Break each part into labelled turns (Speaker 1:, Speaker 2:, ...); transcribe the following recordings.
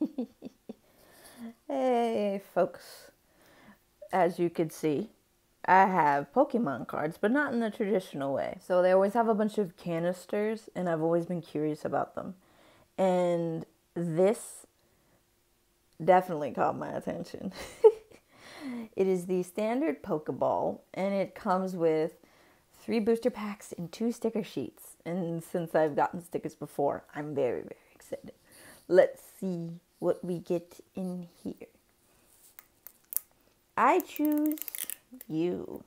Speaker 1: hey, folks. As you can see, I have Pokemon cards, but not in the traditional way. So they always have a bunch of canisters, and I've always been curious about them. And this definitely caught my attention. it is the standard Pokeball, and it comes with three booster packs and two sticker sheets. And since I've gotten stickers before, I'm very, very excited. Let's see what we get in here. I choose you.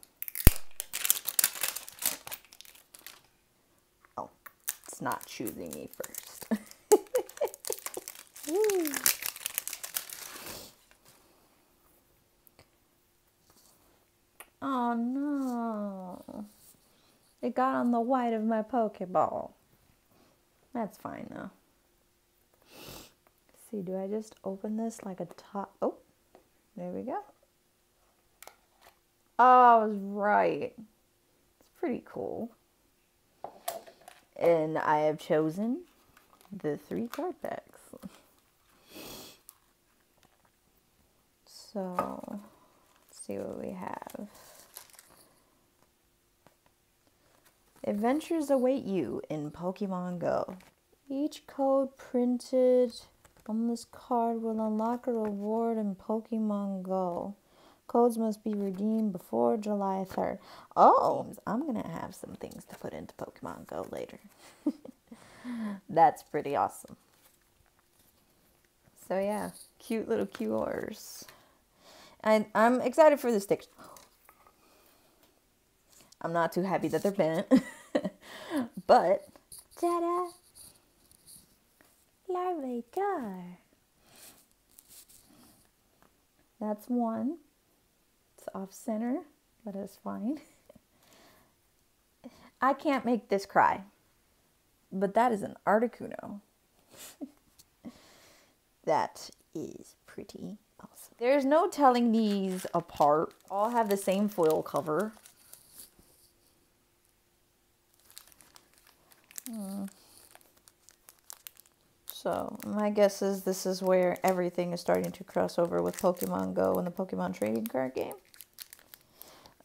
Speaker 1: Oh, it's not choosing me first. oh no. It got on the white of my Pokeball. That's fine though. See, do I just open this like a top? Oh, there we go. Oh, I was right. It's pretty cool. And I have chosen the three card packs. So, let's see what we have. Adventures await you in Pokemon Go. Each code printed this card will unlock a reward in Pokemon Go. Codes must be redeemed before July 3rd. Oh, I'm going to have some things to put into Pokemon Go later. That's pretty awesome. So, yeah, cute little QRs. And I'm excited for the sticks. I'm not too happy that they're bent. but, ta-da! Larvitar. That's one. It's off center, but it's fine. I can't make this cry, but that is an Articuno. that is pretty awesome. There's no telling these apart. All have the same foil cover. Hmm. So my guess is this is where everything is starting to cross over with Pokemon Go and the Pokemon trading card game.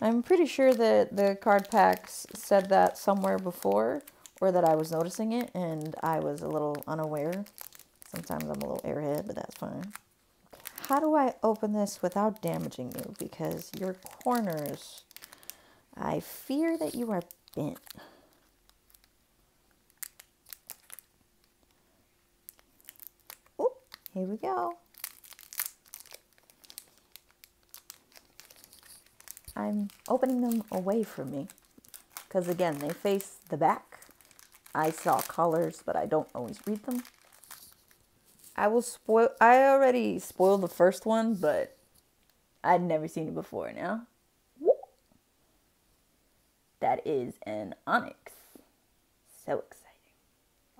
Speaker 1: I'm pretty sure that the card packs said that somewhere before, or that I was noticing it and I was a little unaware. Sometimes I'm a little airhead, but that's fine. How do I open this without damaging you? Because your corners, I fear that you are bent. Here we go. I'm opening them away from me because again, they face the back. I saw colors, but I don't always read them. I will spoil. I already spoiled the first one, but I'd never seen it before. Now, that is an Onix. So excited.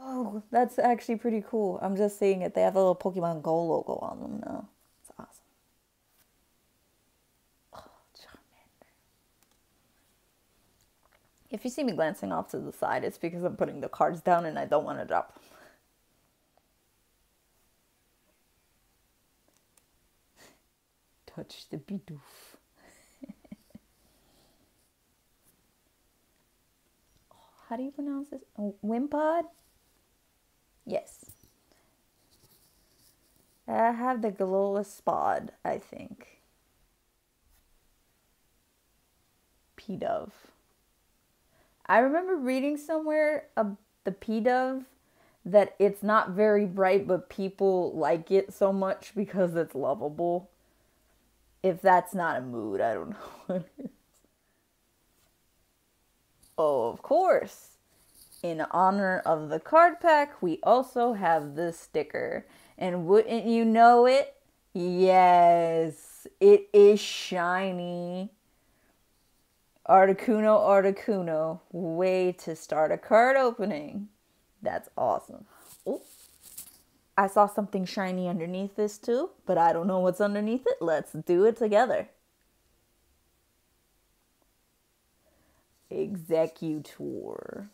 Speaker 1: Oh, that's actually pretty cool. I'm just seeing it. They have a little Pokemon Go logo on them now. It's awesome. Oh, Charmander. If you see me glancing off to the side, it's because I'm putting the cards down and I don't want to drop them. Touch the Bidoof. Oh, how do you pronounce this? Oh, Wimpod? Yes. I have the Golisopod, I think. Pidove. I remember reading somewhere uh, the Pidove that it's not very bright, but people like it so much because it's lovable. If that's not a mood, I don't know. Oh, of course in honor of the card pack, we also have the sticker. And wouldn't you know it? Yes, it is shiny. Articuno, Articuno. Way to start a card opening. That's awesome. Oh, I saw something shiny underneath this too, but I don't know what's underneath it. Let's do it together. Exeggutor.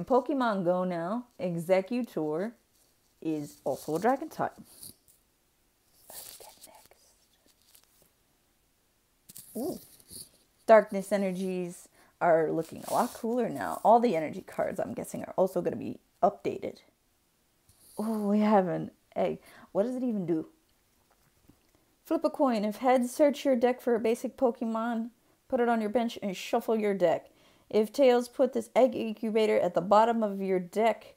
Speaker 1: In Pokemon Go now, Exeggutor is also a dragon type. Ooh. Darkness energies are looking a lot cooler now. All the energy cards, I'm guessing, are also going to be updated. Oh, we have an egg. What does it even do? Flip a coin. If heads, search your deck for a basic Pokemon, put it on your bench, and shuffle your deck. If tails, put this egg incubator at the bottom of your deck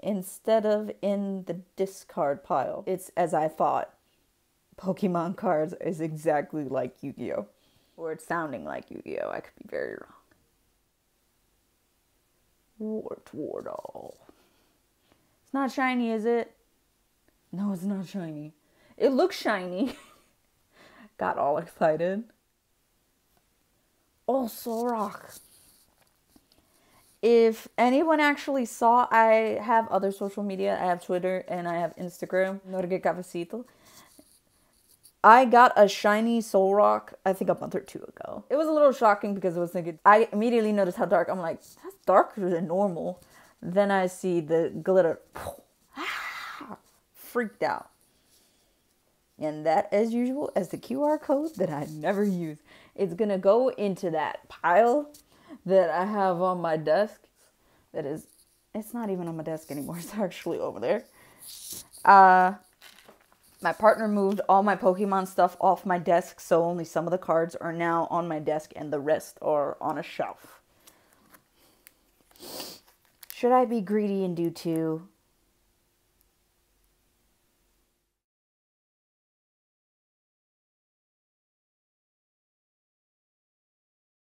Speaker 1: instead of in the discard pile. It's as I thought. Pokemon cards is exactly like Yu Gi Oh! Or it's sounding like Yu Gi Oh! I could be very wrong. Wartortle. It's not shiny, is it? No, it's not shiny. It looks shiny. Got all excited. Oh, Solrock. If anyone actually saw, I have other social media. I have Twitter and I have Instagram. Norge Cafecito. I got a shiny Solrock, I think a month or two ago. It was a little shocking because it was thinking, I immediately noticed how dark. I'm like, that's darker than normal. Then I see the glitter. Ah, freaked out. And that, as usual, as the QR code that I never use, it's gonna go into that pile that I have on my desk. That is, it's not even on my desk anymore. It's actually over there. Uh, my partner moved all my Pokemon stuff off my desk, so only some of the cards are now on my desk and the rest are on a shelf. Should I be greedy and do two?